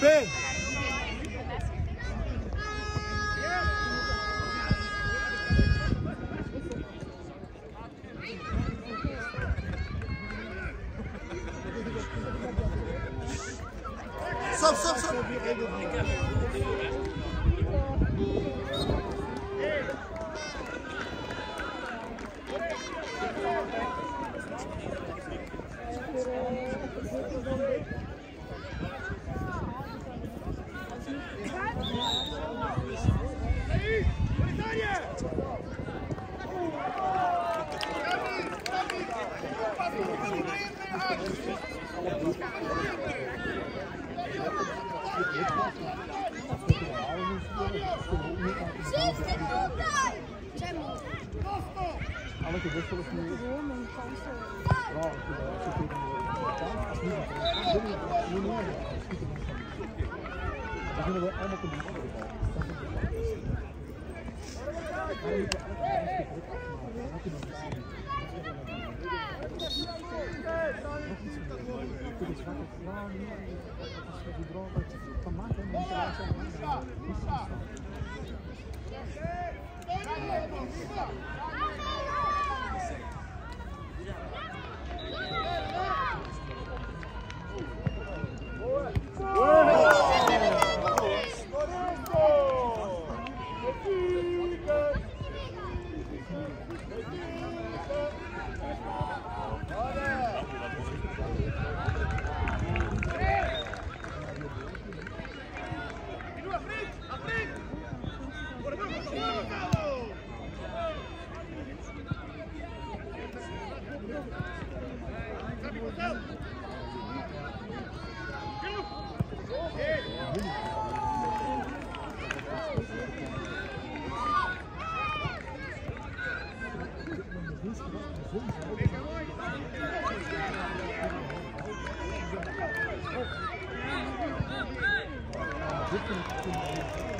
B. Stop, stop, stop. Yes. Thank you.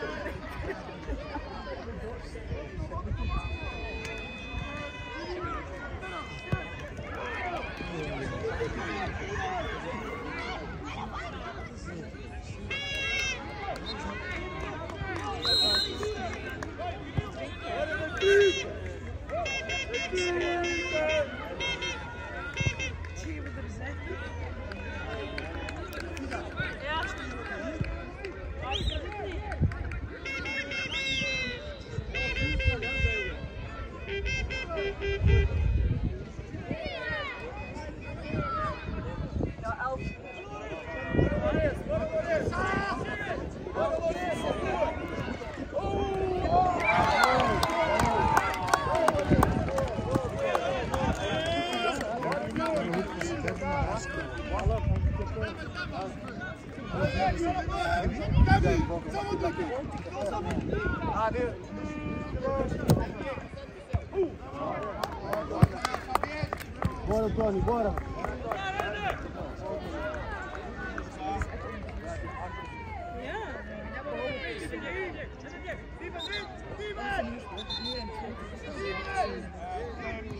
Thank you. Bora, Tony, bora. Cola, hij moet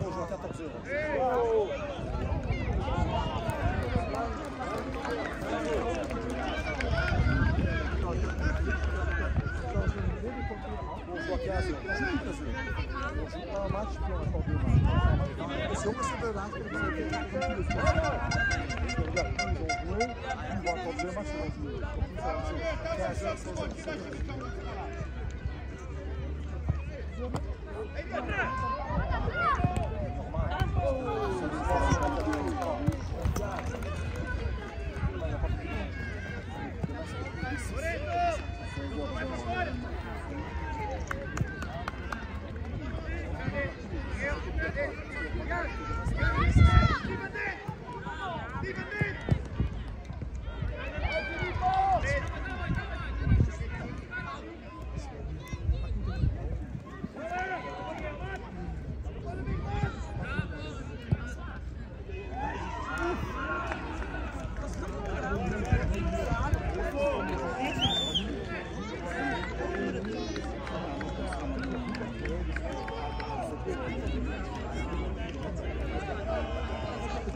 on joue à 14 heures. On joue à 15 heures. On joue toutes les heures. On joue pas un match, puis on attend deux matchs. Et si on peut se faire un match, comme ça, comme tous les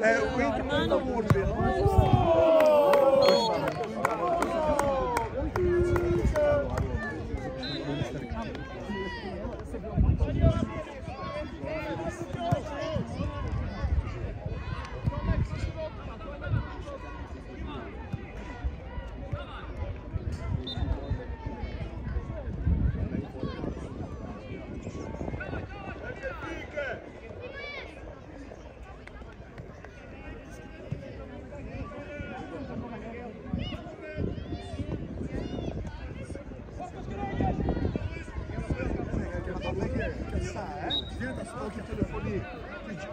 É, o Inter manda muito. quand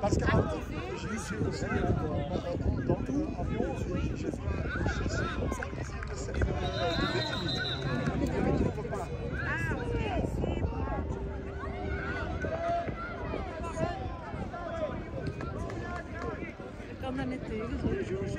Parce que j'ai ici aussi euh, dans l'avion, oui. j'ai cherché cette vitamine. Je ne trouve pas. Ah, ok, c'est bon. Comme en je je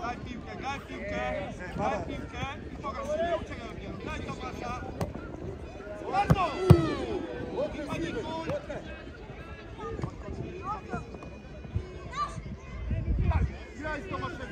Daj piłkę, daj piłkę, daj piłkę i pokaż się, daj Tomasa. Bardzo! Nie panikuj! Graj z Tomaszewskim,